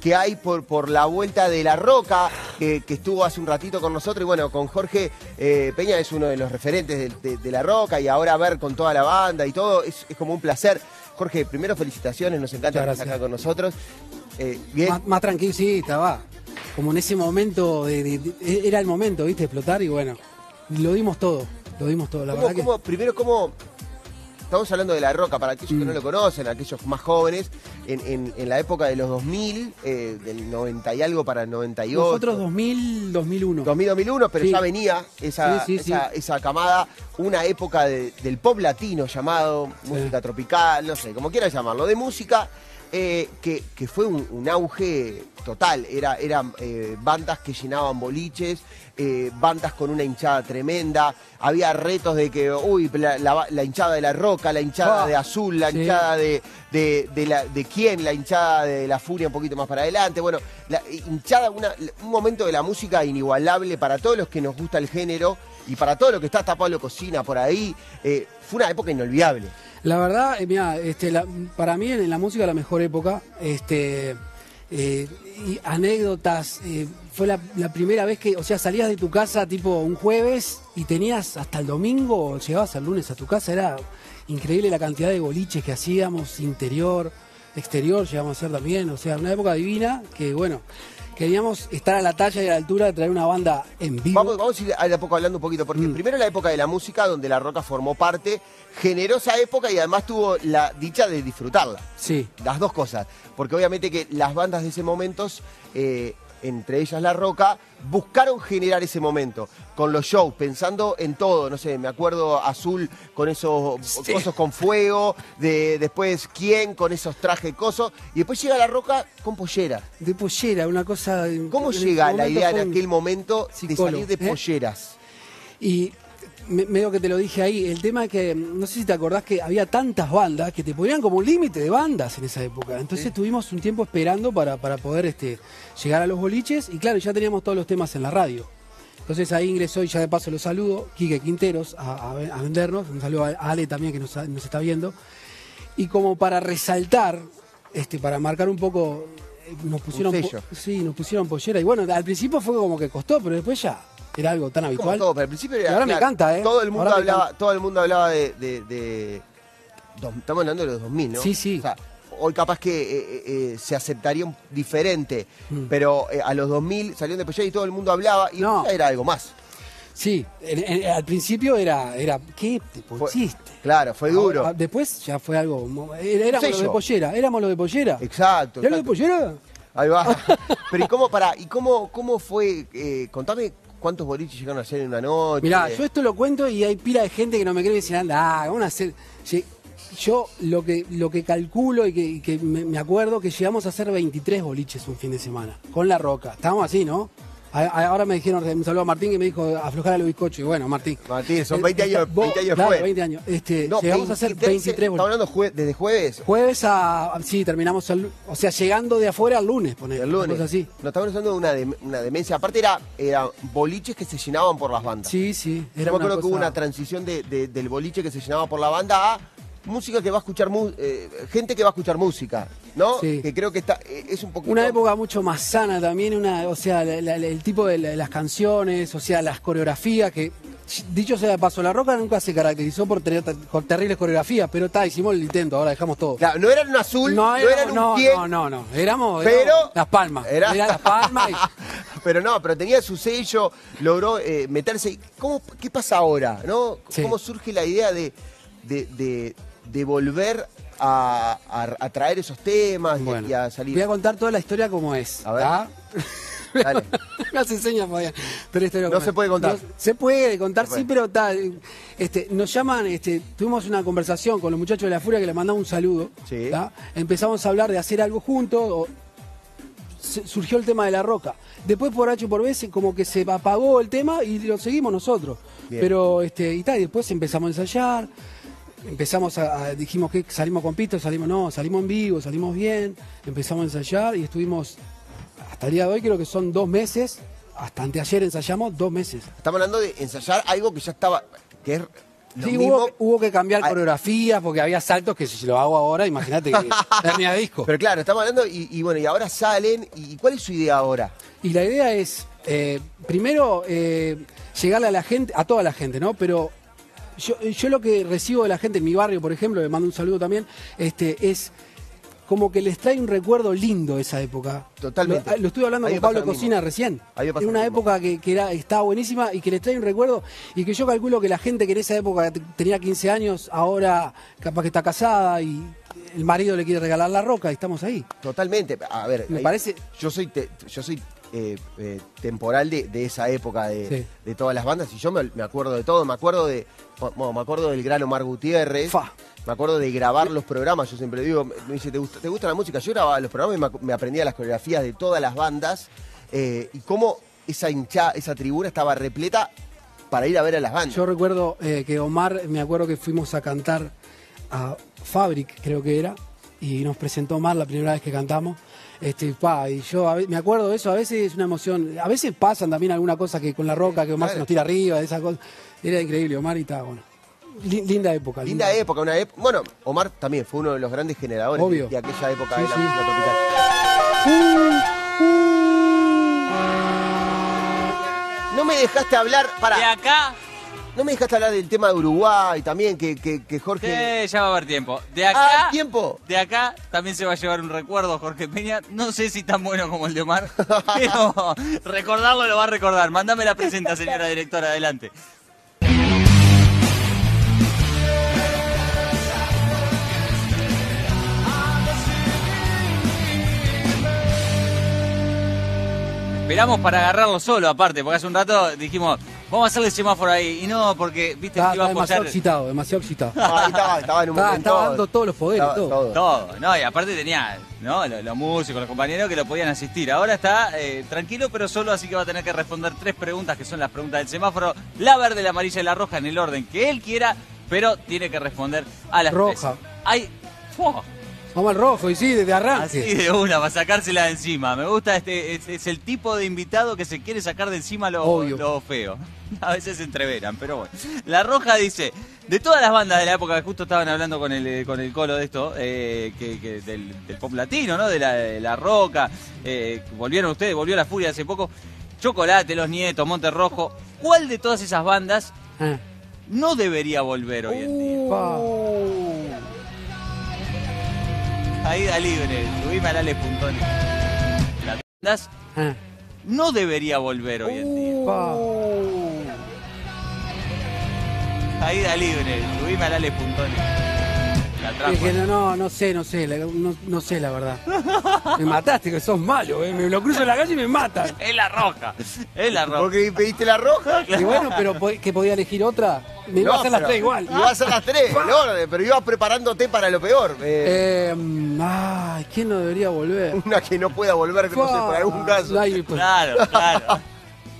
que hay por, por la vuelta de la roca, que, que estuvo hace un ratito con nosotros. Y bueno, con Jorge eh, Peña es uno de los referentes de, de- de la roca y ahora ver con toda la banda y todo, es, es como un placer. Jorge, primero felicitaciones, nos encanta estar acá con nosotros. Eh, bien, Más, más tranquilo, sí, estaba. Como en ese momento, de, era el momento, ¿viste? Explotar y bueno, lo dimos todo, lo dimos todo. La ¿cómo- verdad que primero, ¿cómo...? Estamos hablando de la roca, para aquellos que Mm. no lo conocen, aquellos más jóvenes, en, en- en la época de los 2000, eh, del 90 y algo para el 98. nosotros 2000, 2001. 2000, 2001, pero Sí. ya venía esa, Sí, sí, esa, esa camada, una época de- del pop latino llamado música tropical, no sé, como quieras llamarlo, de música eh, que, que fue un, un auge total. Era, eran eh, bandas que llenaban boliches, eh, bandas con una hinchada tremenda. Había retos de que, uy, la, la- la hinchada de la roca, la hinchada Ah, de azul, la sí. hinchada de, de, de la, de quién, la hinchada de la furia un poquito más para adelante. Bueno, la hinchada, una- un momento de la música inigualable para todos los que nos gusta el género y para todo lo que está hasta Pablo Cocina por ahí. eh, fue una época inolvidable. La verdad, eh, mira, este, para mí en la música la mejor época, este, eh, anécdotas, fue la, primera vez que, o sea, salías de tu casa tipo un jueves y tenías hasta el domingo, o llegabas al lunes a tu casa, era increíble la cantidad de boliches que hacíamos, interior, exterior, llegamos a hacer también, o sea, una época divina que, bueno, queríamos estar a la talla y a la altura de traer una banda en vivo. Vamos, vamos a ir a poco hablando un poquito, porque Mm. primero la época de la música, donde la roca formó parte, generó esa época y además tuvo la dicha de disfrutarla. Sí, Las dos cosas. Porque obviamente que las bandas de ese momento, eh, entre ellas La Roca, buscaron generar ese momento. Con los shows, pensando en todo. No sé, me acuerdo Azul con esos Sí. cosos con fuego. De, después Quién con esos trajes cosos. Y después llega La Roca con pollera. de pollera, una cosa... ¿Cómo llega la momento idea en aquel momento de salir de ¿eh? polleras? Y me- medio que te lo dije ahí, el tema es que, no sé si te acordás que había tantas bandas que te ponían como un límite de bandas en esa época. Entonces estuvimos un tiempo esperando para, para poder este, llegar a los boliches y claro, ya teníamos todos los temas en la radio. Entonces ahí ingresó y ya de paso lo saludo, Quique Quinteros, a, a- a vendernos. Un saludo a Ale también que nos, nos está viendo. Y como para resaltar, este, para marcar un poco, eh, nos pusieron, sí, nos pusieron pollera. Y bueno, al principio fue como que costó, pero después ya era algo tan habitual. todo, pero al principio era. Y ahora me encanta, ¿eh? Todo el mundo Ahora hablaba, todo el mundo hablaba de. de- de- dos- estamos hablando de los 2000, ¿no? Sí, sí. O sea, hoy capaz que eh, eh, eh, se aceptaría un- diferente, Mm. pero eh, a los 2000 salieron de Pollera y todo el mundo hablaba y No. era algo más. Sí, en- en- al principio era, era ¿qué te pusiste? Claro, fue duro. Ahora, después ya fue algo. Éramos los de pollera, éramos los de pollera. Exacto. ¿Era los de pollera? Ahí va. pero ¿y cómo, para, ¿y cómo, cómo fue? contame cuántos boliches llegaron a hacer en una noche. Mirá, yo esto lo cuento y hay pila de gente que no me cree y dicen, anda, ah, vamos a hacer. Yo lo que, lo que calculo y que, y que me, me acuerdo que llegamos a hacer 23 boliches un fin de semana, con la roca. Estábamos así, ¿no? A- a- Ahora me dijeron, un saludo a Martín que me dijo aflojar a los bizcochos. Y bueno, Martín. Martín, son Eh, 20 años, vos- 20 años claro, después. 20 años. Este, No, llegamos a hacer 23, 23 Estamos hablando jue- desde jueves. Jueves a. Sí, terminamos el. O sea, llegando de afuera al lunes, poner. El lunes. así. No, estamos hablando de una, dem- una demencia. Aparte era, era boliches que se llenaban por las bandas. Sí, sí. Yo Era me una acuerdo que hubo una transición de- de- del boliche que se llenaba por la banda a música que va a escuchar eh, gente que va a escuchar música, ¿no? Sí. Que creo que está eh, es un poco Una época mucho más sana también, una, o sea, la- la- la- el tipo de la- las canciones, o sea, las coreografías, que dicho sea de paso, La Roca nunca se caracterizó por tener por terribles coreografías, pero está, hicimos el intento, ahora dejamos todo. Claro, no eran un azul, no, éramos- eran un no, pie, no, no, no, éramos, Pero- éramos Las Palmas, Era- era, Las Palmas y- pero no, pero tenía su sello, logró eh, meterse. ¿Cómo, ¿Qué pasa ahora? ¿no? Sí. ¿Cómo surge la idea de, de, de- de volver a, a- a traer esos temas y- Bueno, y, a salir? voy a contar toda la historia como es. A ver. ¿tá? Dale. Me hace señas, Fabián. Pero esto No como se puede contar. No, se puede contar, Se puede. sí, pero tal. Este, nos llaman, este, tuvimos una conversación con los muchachos de la Furia que les mandamos un saludo. Sí. Empezamos a hablar de hacer algo juntos. o- surgió el tema de la roca. Después por H y por B como que se apagó el tema y lo seguimos nosotros. Bien. Pero este, y tal, y después empezamos a ensayar. Empezamos a, a- dijimos que salimos con pistas, salimos no, salimos en vivo, salimos bien, empezamos a ensayar y estuvimos hasta el día de hoy creo que son dos meses, hasta anteayer ensayamos dos meses. Estamos hablando de ensayar algo que ya estaba, que es lo Sí, mismo- hubo, hubo que cambiar Ah. coreografías porque había saltos que si lo hago ahora, imagínate que hernia disco. Pero claro, estamos hablando y, y bueno, y ahora salen. ¿Y cuál es su idea ahora? Y la idea es, eh, primero, eh, llegarle a la gente, a toda la gente, ¿no? Pero yo, yo lo que recibo de la gente en mi barrio, por ejemplo, le mando un saludo también, este, es como que les trae un recuerdo lindo esa época. Totalmente. Lo, lo estuve hablando A mí con Pablo mismo. Cocina recién. A mí me pasa Es lo una época que, que era, estaba buenísima y que les trae un recuerdo y que yo calculo que la gente que en esa época tenía 15 años, ahora capaz que está casada y el marido le quiere regalar la roca y estamos ahí. Totalmente. A ver, Me ahí- parece- Yo soy, te- yo soy eh, eh, temporal de, de esa época de, Sí. de todas las bandas y yo me, me acuerdo de todo. Me acuerdo de, bueno, me acuerdo del gran Omar Gutiérrez. Fa. Me acuerdo de grabar los programas. Yo siempre digo, me dice, ¿te gusta, ¿te gusta la música? Yo grababa los programas y me, aprendía las coreografías de todas las bandas eh, y cómo esa hincha, esa tribuna estaba repleta para ir a ver a las bandas. Yo recuerdo que Omar, me acuerdo que fuimos a cantar a Fabric, creo que era, y nos presentó Omar la primera vez que cantamos. Este, pa, y yo a me acuerdo de eso, a veces es una emoción, a veces pasan también alguna cosa que con la roca, que Omar Claro. se nos tira arriba, esa cosa. Era increíble, Omar y está, bueno. Li- linda época. Linda época, una época. Bueno, Omar también fue uno de los grandes generadores Obvio. de, de aquella época Sí, de la sí. música tropical. No me dejaste hablar, De para, acá, no me dejaste hablar del tema de Uruguay también, que, que, que Jorge. eh, ya va a haber tiempo. De Ah, acá, tiempo. de acá también se va a llevar un recuerdo Jorge Peña. No sé si tan bueno como el de Omar, pero recordarlo lo va a recordar. Mándame la presenta, señora directora, adelante. Esperamos para agarrarlo solo, aparte, porque hace un rato dijimos, vamos a hacerle semáforo ahí. Y no, porque, viste, Está, iba a está demasiado apoyar excitado, demasiado excitado. Ah, estaba, estaba en un Estaba- momento. estaba dando todos los poderes, Estaba todo. todo, ¿no? Y aparte tenía, ¿no? Los, los músicos, los compañeros que lo podían asistir. Ahora está eh, tranquilo, pero solo, así que va a tener que responder tres preguntas, que son las preguntas del semáforo. La verde, la amarilla y la roja, en el orden que él quiera, pero tiene que responder a las Roja. tres. Hay... Vamos al rojo, y sí, desde arranque. Así de una, para sacársela de encima. Me gusta este, es, es el tipo de invitado que se quiere sacar de encima lo, lo feo. A veces se entreveran, pero bueno. La roja dice, de todas las bandas de la época que justo estaban hablando con el, con el colo de esto, eh, que, que del, del pop latino, ¿no? De la, de la roca, eh, volvieron ustedes, volvió la furia hace poco. Chocolate, Los Nietos, Monte Rojo. ¿Cuál de todas esas bandas Ah. no debería volver hoy en día? Pa. Caída libre, subime al ale.net. Las bandas Ah. no debería volver hoy en día. Pa. Caída libre, subime. La Es trampa. que no, no, no sé, no sé, la- no, no sé la verdad. Me mataste, que sos malo, eh. me lo cruzo en la calle y me matan. Es la roja. Es la roja. Porque pediste la roja. Y bueno, pero po- que podía elegir otra. Me iba a No, hacer las pero tres igual. Iba a hacer las tres, el orden, pero ibas preparándote para lo peor. eh, Eh, mm, ay, ¿quién no debería volver? una que no pueda volver, no sé, por algún caso. Ay, pues, Claro, claro.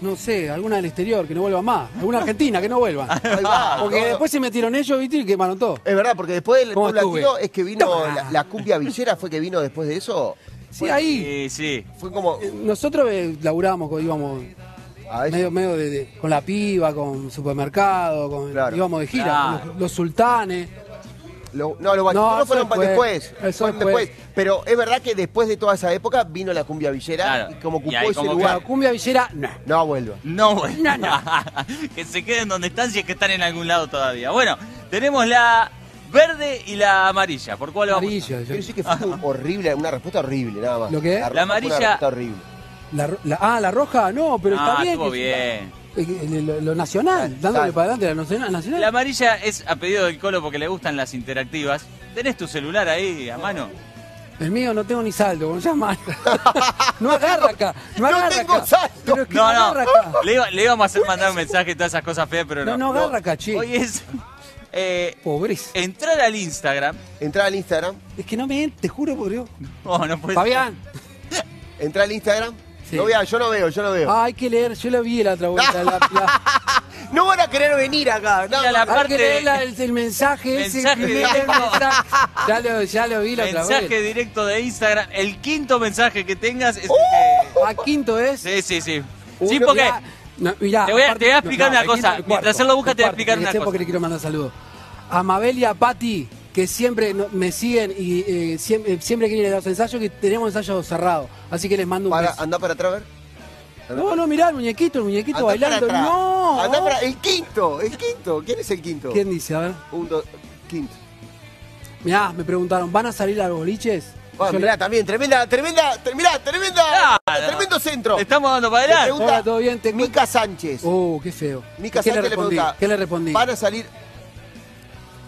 No sé, alguna del exterior, que no vuelva más. Alguna argentina, que no vuelva. Ahí va, Porque todo. después se metieron ellos, ¿viste? Y quemaron todo. Es verdad, porque después del latino es que vino la, la cumbia villera, fue que vino después de eso. Sí, ahí. Sí, sí. Fue como. Nosotros eh, laburábamos, con- íbamos medio, medio de, de- con la piba, con supermercado, con, Claro. íbamos de gira, Claro. los, los sultanes. Lo- no, los No, no, fueron pa- después. fueron después. después. Pero es verdad que después de toda esa época vino la cumbia villera Claro. y como Y ocupó ahí ese como que- lugar. La cumbia villera, no. No vuelva. No, bueno. No, no. que se queden donde están si es que están en algún lado todavía. Bueno, tenemos la verde y la amarilla. ¿Por cuál vamos? Amarilla. yo- Quiero decir que fue horrible, una respuesta horrible, nada más. ¿Lo qué? roja La fue una amarilla- respuesta horrible. La, ro- la- ah, la roja, no, pero Ah, está bien. estuvo que- bien. Eh, Lo, lo nacional, dándole para adelante la nacional. La amarilla es a pedido del colo porque le gustan las interactivas. ¿Tenés tu celular ahí a mano? El mío no tengo ni saldo, como se llama. no agarra acá, no No agarra tengo acá. saldo. Pero es que no, No, no. agarra acá. Le, iba- le íbamos a hacer mandar un mensaje y todas esas cosas feas, pero no. No, no agarra acá, che. Hoy es eh, Pobreza. entrar al Instagram. Entrar al Instagram. Es que no me te juro por Dios. No, no puede Fabián, Entrar al Instagram. Sí. No yo no veo, yo no veo. ah, hay que leer, yo la vi la otra vuelta. la- la- No van a querer venir acá. no, Mira, la hay parte- que leer la- el, el mensaje ese. Mensaje que lee el directo. mensaje. Ya lo, ya lo vi la otra Mensaje vez. directo de Instagram. El quinto mensaje que tengas es el Ah, quinto es. que. Sí, sí, sí. Uno, Sí, porque. mirá, No, mirá, Te voy a- aparte- te voy a explicar una el cosa. quinto- el Mientras él lo busca, el te voy a explicar una cosa. porque le quiero mandar saludos. A Mabel y a Patti, que siempre me siguen y eh, siempre, siempre quieren ir a los ensayos, que tenemos ensayos cerrados. Así que les mando un Para, beso. anda para atrás, a ver. Andá No, no, mirá el muñequito, el muñequito Andá para bailando. atrás. No. Andá para el quinto, el quinto. ¿Quién es el quinto? ¿Quién dice? A ver. Un, dos, quinto. Mirá, me preguntaron, ¿van a salir a los boliches? Bueno, mirá, le- también, tremenda, tremenda, tre- mirá, tremenda, Claro. tremendo centro. Le estamos dando para Le adelante. pregunta Hola, ¿todo bien? Te Mica Sánchez. Oh, qué feo. Mica ¿Qué le Sánchez le respondí? pregunta. ¿Qué le respondí? Van a salir,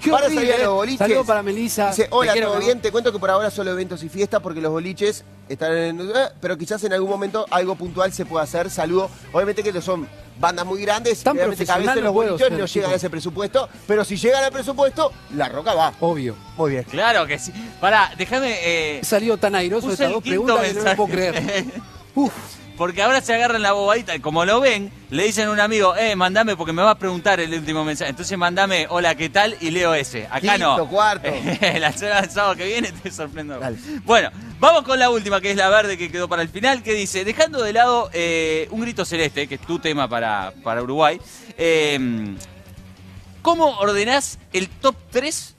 Qué van a horrible, salir a eh. los boliches. Saludos para Melissa. Dice, Te hola, quiero, ¿todo bien? Te cuento que por ahora solo eventos y fiestas porque los boliches están en... eh, pero quizás en algún momento algo puntual se pueda hacer. Saludo. Obviamente que no son bandas muy grandes. Tan obviamente que a veces profesional los no puedo boliches ser, no llegan a ese presupuesto. Pero si llegan al presupuesto, la roca va. Obvio. Muy bien. Claro que sí. Pará, déjame. Eh, He salido tan airoso de puse estas el dos quinto preguntas que no mensaje. puedo creer. Uf. Porque ahora se agarran la bobadita. y Como lo ven, le dicen a un amigo, eh, mandame porque me va a preguntar el último mensaje. Entonces mandame, hola, ¿qué tal? Y leo ese. Acá no. Quinto, cuarto. la semana del sábado que viene te sorprendo. Dale. Bueno, vamos con la última, que es la verde que quedó para el final, que dice, dejando de lado eh, un grito celeste, que es tu tema para, para Uruguay, eh, ¿cómo ordenás el top 3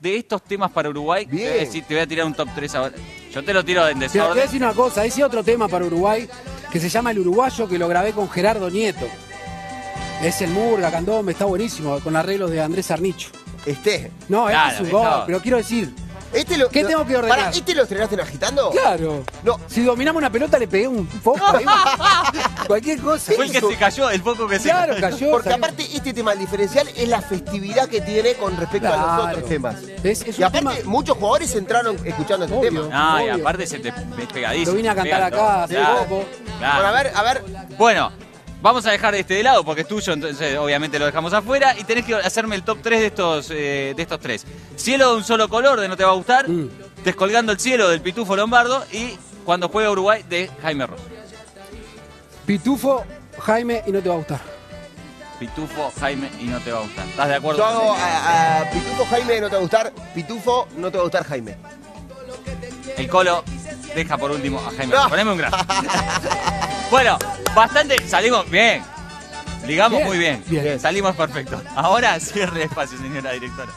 de estos temas para Uruguay? Bien. Te voy a, decir- te voy a tirar un top 3 ahora. Yo te lo tiro en Te te voy a desorden. decir una cosa, ese otro tema para Uruguay que se llama El Uruguayo, que lo grabé con Gerardo Nieto. Es el Murga, Candombe, está buenísimo, con arreglos de Andrés Arnicho. Este. No, Claro, este es un gol, pero quiero decir, Este lo, ¿Qué lo- tengo que ordenar? ¿Este lo estrenaste en agitando? claro. No. Si dominamos una pelota le pegué un foco ahí. Cualquier cosa. Fue el que se cayó, el poco que se Claro, cayó. Porque salió. aparte este tema, el diferencial, es la festividad que tiene con respecto a los Claro. otros temas. Es, es Y aparte, tema. muchos jugadores entraron escuchando este Obvio. tema. No, y Obvio. aparte se te pegadísimo. Lo vine a cantar acá hace Claro, poco. claro. Bueno, a ver, a ver. Bueno, vamos a dejar este de lado porque es tuyo, entonces obviamente lo dejamos afuera. Y tenés que hacerme el top 3 de estos, eh, de estos tres. Cielo de un solo color, de No Te Va a Gustar. Mm. Descolgando el cielo, del Pitufo Lombardo. Y Cuando juega Uruguay, de Jaime Ross. Pitufo, Jaime, y no te va a gustar. Pitufo, Jaime, y No Te Va a Gustar. ¿Estás de acuerdo? Yo hago a Pitufo Jaime, no te va a gustar. Pitufo, no te va a gustar Jaime. El Colo deja por último a Jaime. No. Poneme un grafo. bueno, bastante. Salimos bien. Ligamos Bien, muy bien. bien. Salimos perfecto. Ahora cierre espacio, señora directora.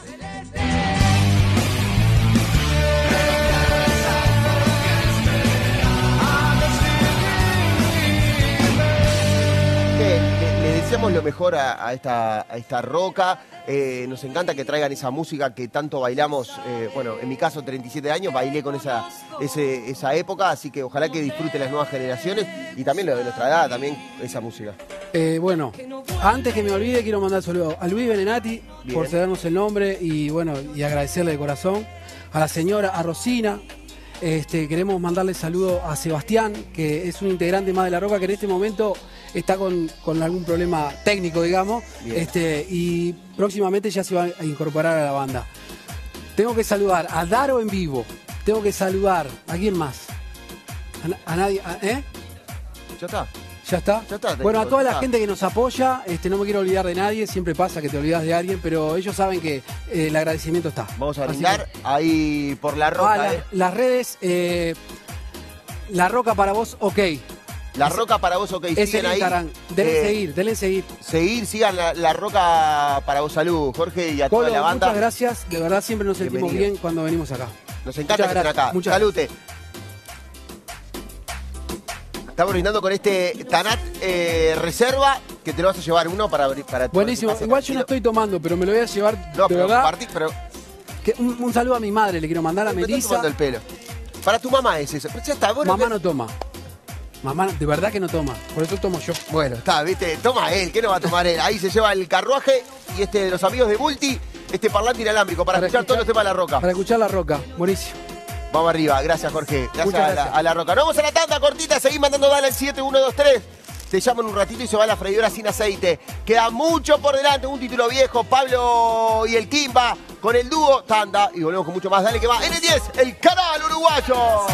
Deseamos lo mejor a, a esta, a esta roca. Eh, nos encanta que traigan esa música que tanto bailamos. eh, bueno, en mi caso, 37 años, bailé con esa, ese- esa época. Así que ojalá que disfruten las nuevas generaciones y también lo de nuestra edad, también esa música. Eh, bueno, antes que me olvide, quiero mandar saludos a Luis Benenati Bien. por cedernos el nombre y bueno, y agradecerle de corazón. A la señora, a Rosina. Este, queremos mandarle saludo a Sebastián, que es un integrante más de la Roca, que en este momento está con, con algún problema técnico, digamos. Bien. Este, y próximamente ya se va a incorporar a la banda. Tengo que saludar a Daro en vivo. Tengo que saludar a quién más. A, na- a nadie. a- ¿Eh? Ya está. ¿Ya está? Ya está, bueno, a toda la gente que nos apoya, este, no me quiero olvidar de nadie, siempre pasa que te olvidas de alguien, pero ellos saben que eh, el agradecimiento está. Vamos a brindar que- ahí por la Ah, roca. la- eh. las redes, eh, La Roca para vos, ok. La roca para vos, ok. Es el ahí. Denle Eh, seguir, denle seguir. Seguir, sigan la, la roca para vos, salud, Jorge, y a toda la banda. muchas gracias. De verdad siempre nos sentimos bien cuando venimos acá. Nos encanta Muchas que estén acá. muchas Salute. Estamos brindando con este Tanat eh, Reserva, que te lo vas a llevar uno para abrir para Buenísimo. Igual yo no estoy tomando, pero me lo voy a llevar No, de pero verdad. compartí, pero Que un, un saludo a mi madre, le quiero mandar a Melissa. el pelo. Para tu mamá es eso. Pero ya está, vos no Mamá no toma. Mamá de verdad que no toma. Por eso tomo yo. Bueno, está, viste, toma él, ¿qué no va a tomar él? Ahí se lleva el carruaje y este de los amigos de Multi, este parlante inalámbrico para, Para escuchar, todos los temas de la roca. Para escuchar la roca. Buenísimo. Vamos arriba, gracias Jorge. Gracias, Muchas a la, gracias. a la roca. Nos vamos a la tanda cortita, seguís mandando dale al 7123. Te llaman un ratito y se va la freidora sin aceite. Queda mucho por delante, un título viejo, Pablo y el Kimba con el dúo tanda y volvemos con mucho más. Dale que va. N10, el canal uruguayo.